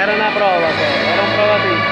Era na prova, era um prova disso.